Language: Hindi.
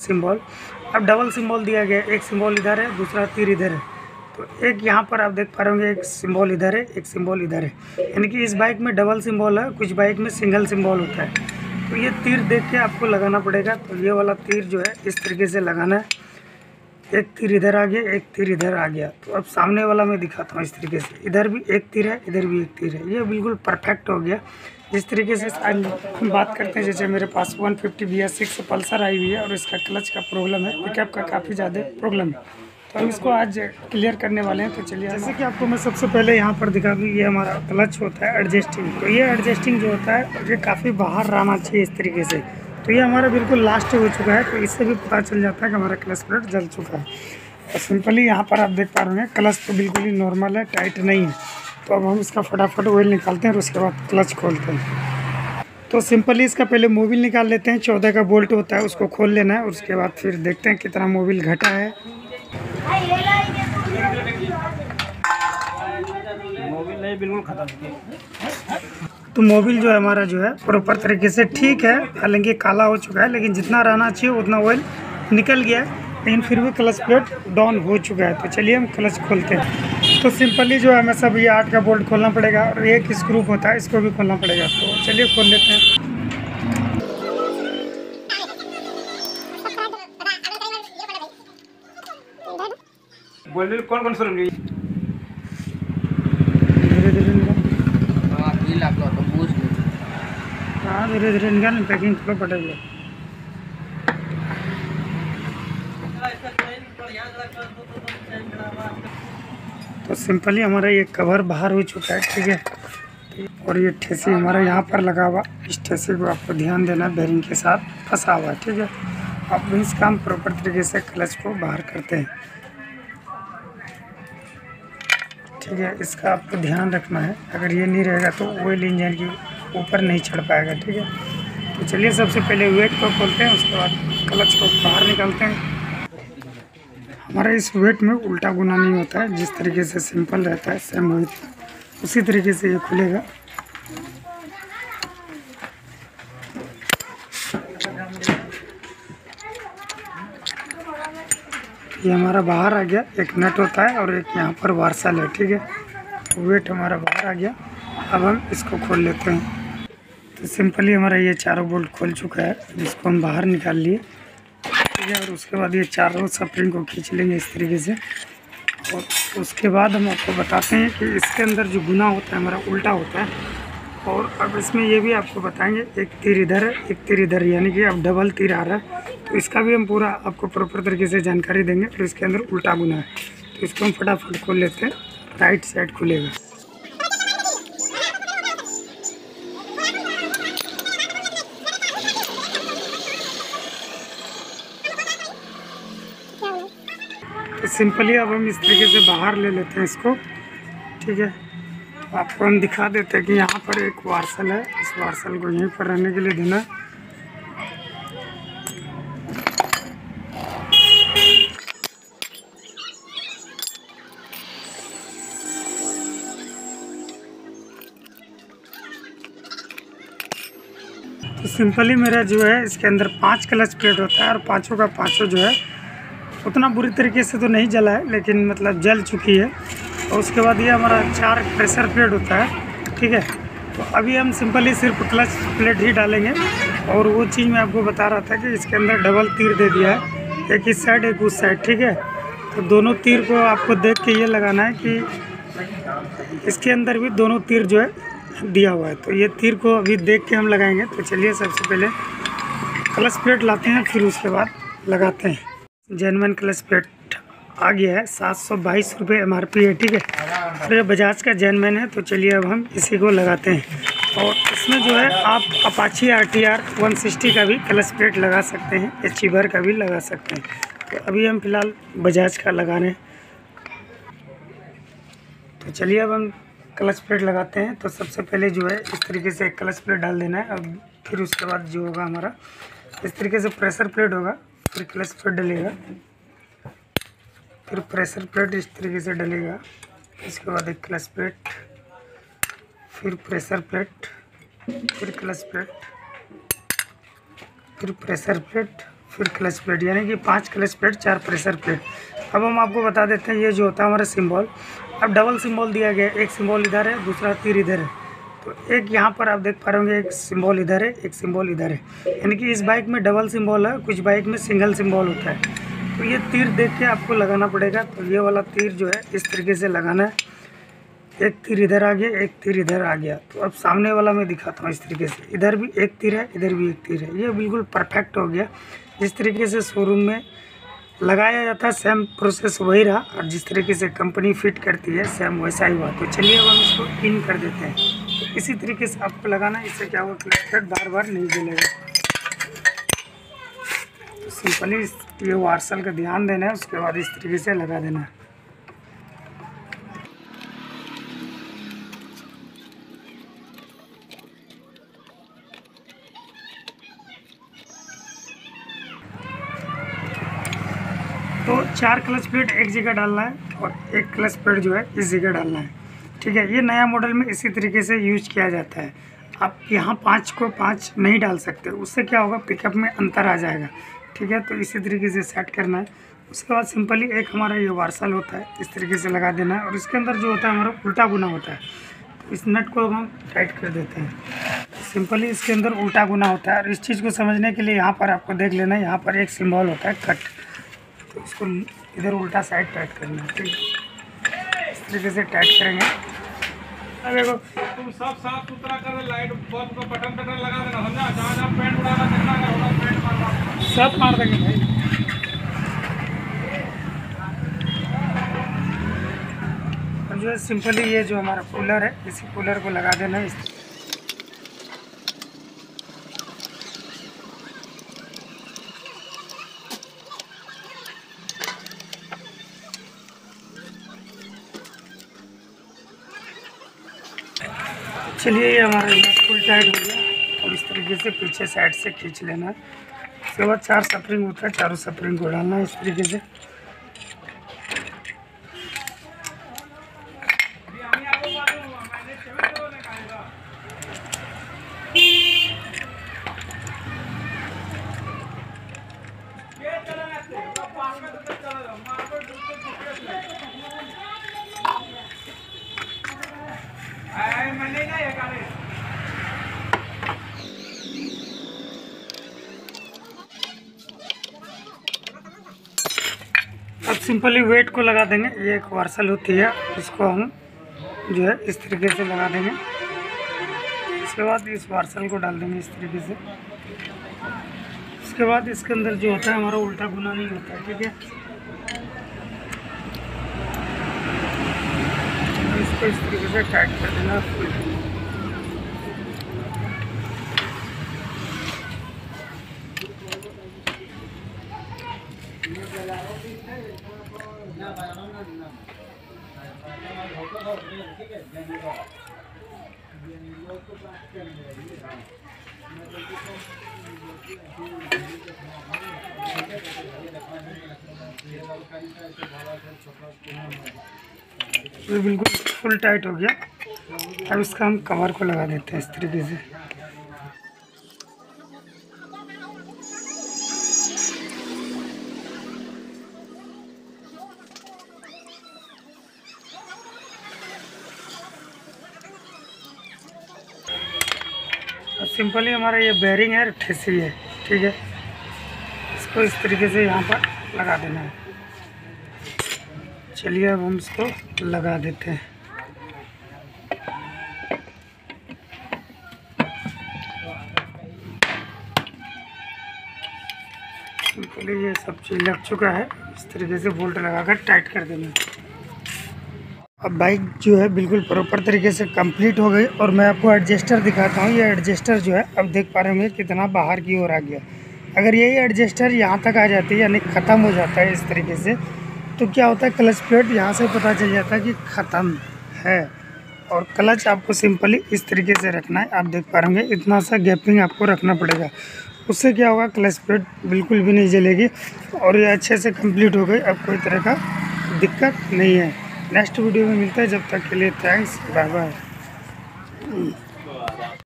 सिंबल। अब डबल सिंबल दिया गया, एक सिंबल इधर है, दूसरा तीर इधर है। तो एक यहाँ पर आप देख पा रहे होंगे, एक सिंबल इधर है, एक सिंबल इधर है। यानी कि इस बाइक में डबल सिंबल है, कुछ बाइक में सिंगल सिंबल होता है। तो ये तीर देख के आपको लगाना पड़ेगा। तो ये वाला तीर जो है, इस तरीके से लगाना है। एक तीर इधर आ गया, एक तीर इधर आ गया। तो अब सामने वाला मैं दिखाता हूँ इस तरीके से। इधर भी एक तीर है, इधर भी एक तीर है। ये बिल्कुल परफेक्ट हो गया। जिस तरीके से हम बात करते हैं जैसे मेरे पास 150 fifty B S six Pulsar आई हुई है और इसका क्लच का प्रॉब्लम है पिकअप का काफ़ी ज़्यादा प्रॉब्लम है। तो हम इसको आज क्लियर करने वाले हैं तो चलिए जैसे कि आपको मैं सबसे पहले यहाँ पर दिखा दूँ ये हमारा क्लच होता है एडजस्टिंग तो ये एडजस्टिंग जो होता है ये काफ़ी बाहर रहना चाहिए इस तरीके से। तो ये हमारा बिल्कुल लास्ट हो चुका है तो इससे भी पता चल जाता है कि हमारा क्लच प्लेट जल चुका है। और सिंपली यहाँ पर आप देख पा रहे हैं क्लच तो बिल्कुल ही नॉर्मल है टाइट नहीं है। तो अब हम इसका फटाफट ऑयल निकालते हैं और उसके बाद क्लच खोलते हैं। तो सिंपली इसका पहले मोबिल निकाल लेते हैं। चौदह का बोल्ट होता है उसको खोल लेना है और उसके बाद फिर देखते हैं कितना मोबिल घटा है। मोबिल नहीं बिल्कुल खत्म। तो मोबिल जो है हमारा जो है प्रॉपर तरीके से ठीक है। हालाँकि काला हो चुका है लेकिन जितना रहना चाहिए उतना ऑयल निकल गया है। लेकिन फिर भी क्लच प्लेट डाउन हो चुका है। तो चलिए हम क्लच खोलते हैं। तो सिंपली जो है हमें सब ये आठ का बोल्ट खोलना पड़ेगा और एक स्क्रू होता है इसको भी खोलना पड़ेगा। तो चलिए खोल लेते हैं। कौन कौन ली। धीरे धीरे निकाल पैकिंग थोड़ा सिंपली हमारा ये कवर बाहर हो चुका है, ठीक है? और ये ठेसी हमारा यहाँ पर लगा हुआ, इस ठेसी को आपको ध्यान देना बेरिंग के साथ फंसा हुआ है, ठीक है? अब इस काम प्रॉपर तरीके से क्लच को बाहर करते हैं। ठीक है, इसका आपको ध्यान रखना है। अगर ये नहीं रहेगा तो ऑयल इंजन के ऊपर नहीं चढ़ पाएगा, ठीक है? तो चलिए, सबसे पहले वेट को खोलते हैं, उसके बाद क्लच को बाहर निकालते हैं। हमारा इस वेट में उल्टा गुना नहीं होता है, जिस तरीके से सिंपल रहता है सेम वही उसी तरीके से ये खुलेगा। ये हमारा बाहर आ गया, एक नट होता है और एक यहाँ पर वार्सल है, ठीक है? वेट हमारा बाहर आ गया। अब हम इसको खोल लेते हैं। तो सिंपली हमारा ये चारों बोल्ट खोल चुका है, जिसको हम बाहर निकाल लिए। है और उसके बाद ये चारों सप्रिंग को खींच लेंगे इस तरीके से। और उसके बाद हम आपको बताते हैं कि इसके अंदर जो गुना होता है, हमारा उल्टा होता है। और अब इसमें ये भी आपको बताएँगे, एक तीर इधर है एक तीर इधर, यानी कि अब डबल तीर आ रहा है। तो इसका भी हम पूरा आपको प्रॉपर तरीके से जानकारी देंगे। और इसके अंदर उल्टा गुना है। तो इसको हम फटाफट खोल लेते हैं। राइट साइड खुलेगा। सिंपली अब हम इस तरीके से बाहर ले लेते हैं इसको। ठीक है? आपको हम दिखा देते हैं कि यहाँ पर एक वार्सल है। इस वार्सल को यहीं पर रहने के लिए देना। तो सिंपली मेरा जो है, इसके अंदर पाँच क्लच प्लेट होता है और पाँचों का पाँचों जो है उतना बुरी तरीके से तो नहीं जला है, लेकिन मतलब जल चुकी है। और उसके बाद ये हमारा चार प्रेशर प्लेट होता है, ठीक है? तो अभी हम सिंपली सिर्फ़ क्लच प्लेट ही डालेंगे। और वो चीज़ मैं आपको बता रहा था कि इसके अंदर डबल तीर दे दिया है, एक इस साइड, एक उस साइड, ठीक है? तो दोनों तीर को आपको देख के ये लगाना है कि इसके अंदर भी दोनों तीर जो है दिया हुआ है। तो ये तीर को अभी देख के हम लगाएँगे। तो चलिए सबसे पहले क्लच प्लेट लाते हैं, फिर उसके बाद लगाते हैं। जेनवन क्लच प्लेट आ गया है, सात सौ बाईस रुपये एम आर पी है, ठीक है? और ये बजाज का जेनवन है तो चलिए अब हम इसी को लगाते हैं। और इसमें जो है, आप Apache R T R one sixty का भी क्लच प्लेट लगा सकते हैं एचीवर का भी लगा सकते हैं। तो अभी हम फ़िलहाल बजाज का लगा रहे हैं। तो चलिए अब हम क्लच प्लेट लगाते हैं। तो सबसे पहले जो है, इस तरीके से एक क्लच प्लेट डाल देना है अब फिर उसके बाद जो होगा हमारा, इस तरीके से प्रेशर प्लेट होगा। फिर क्लच प्लेट डलेगा। फिर प्रेशर प्लेट इस तरीके से डलेगा। इसके बाद एक क्लच प्लेट, फिर प्रेशर प्लेट, फिर क्लच प्लेट, फिर प्रेशर प्लेट, फिर क्लच प्लेट, यानी कि पाँच क्लच प्लेट, चार प्रेशर प्लेट। अब हम आपको बता देते हैं, ये जो होता है हमारा सिंबल, अब डबल सिंबल दिया गया एक सिंबल इधर है, दूसरा तीर इधर है। एक यहाँ पर आप देख पा रहे होंगे, एक सिंबल इधर है, एक सिंबल इधर है। यानी कि इस बाइक में डबल सिंबल है, कुछ बाइक में सिंगल सिंबल होता है। तो ये तीर देख के आपको लगाना पड़ेगा। तो ये वाला तीर जो है, इस तरीके से लगाना है। एक तीर इधर आ गया, एक तीर इधर आ गया। तो अब सामने वाला मैं दिखाता हूँ इस तरीके से। इधर भी एक तीर है, इधर भी एक तीर है। ये बिल्कुल परफेक्ट हो गया। जिस तरीके से शोरूम में लगाया जाता है, सेम प्रोसेस वही रहा। और जिस तरीके से कंपनी फिट करती है, सेम वैसा ही हुआ। तो चलिए अब हम इसको इन कर देते हैं। तो इसी तरीके से आपको लगाना है, इससे क्या होगा क्लच बार बार नहीं जलेगा। तो सिंपली ये वार्सल का ध्यान देना है, उसके बाद इस तरीके से लगा देना है। तो चार क्लच प्लेट एक जगह डालना है और एक क्लच प्लेट जो है इस जगह डालना है। ठीक है, ये नया मॉडल में इसी तरीके से यूज़ किया जाता है। आप यहाँ पाँच को पाँच नहीं डाल सकते, उससे क्या होगा पिकअप में अंतर आ जाएगा। ठीक है तो इसी तरीके से सेट करना है। उसके बाद सिंपली एक हमारा ये वार्सल होता है, इस तरीके से लगा देना है। और इसके अंदर जो होता है, हमारा उल्टा गुना होता है। तो इस नट को हम टाइट कर देते हैं। सिंपली इसके अंदर उल्टा गुना होता है। और इस चीज़ को समझने के लिए यहाँ पर आपको देख लेना है, यहाँ पर एक सिम्बॉल होता है कट तो इसको इधर उल्टा साइड टाइट करना है, ठीक है। तरीके से टाइट करेंगे। अब देखो तुम सब साफ़ सुथरा कर लाइट बल्ब को बटन बटन लगा देना समझा? जहाँ जहाँ पेंट उड़ाना कितना का होगा पेंट मारना सब मार देंगे भाई। और जो है सिंपली ये जो हमारा कूलर है इसी कूलर को लगा देना है। चलिए ये हमारा फुल टाइट हो गया। और इस तरीके से पीछे साइड से खींच लेना। है उसके बाद चार सपरिंग होता है, चारों सपरिंग को डालना है इस तरीके से अब सिंपली वेट को लगा देंगे, ये एक वार्सल होती है, इसको हम जो है इस तरीके से लगा देंगे। इसके बाद इस वार्सल को डाल देंगे इस तरीके से। उसके बाद इसके अंदर जो होता है, हमारा उल्टा गुना नहीं होता है, ठीक है? इसको इस तरीके से टाइट कर देना। ये बिल्कुल फुल टाइट हो गया। अब इसका हम कवर को लगा देते हैं इस तरीके से। सिंपली हमारा ये बैरिंग है ठेसी है, ठीक है? इसको इस तरीके से यहाँ पर लगा देना है। चलिए अब हम इसको लगा देते हैं। सिंपली ये सब चीज़ लग चुका है, इस तरीके से बोल्ट लगाकर टाइट कर देना है। अब बाइक जो है बिल्कुल प्रॉपर तरीके से कंप्लीट हो गई और मैं आपको एडजस्टर दिखाता हूँ। ये एडजस्टर जो है अब देख पा रहे होंगे कितना बाहर की ओर आ गया। अगर यही एडजस्टर यहाँ तक आ जाती है, यानी ख़त्म हो जाता है इस तरीके से तो क्या होता है क्लच प्लेट यहाँ से पता चल जाता है कि ख़त्म है। और क्लच आपको सिंपली इस तरीके से रखना है। आप देख पा रहे होंगे, इतना सा गैपिंग आपको रखना पड़ेगा। उससे क्या होगा क्लच प्लेट बिल्कुल भी नहीं जलेगी और ये अच्छे से कंप्लीट हो गई। अब कोई तरह का दिक्कत नहीं है। नेक्स्ट वीडियो में मिलता है जब तक के लिए थैंक्स बाय बाय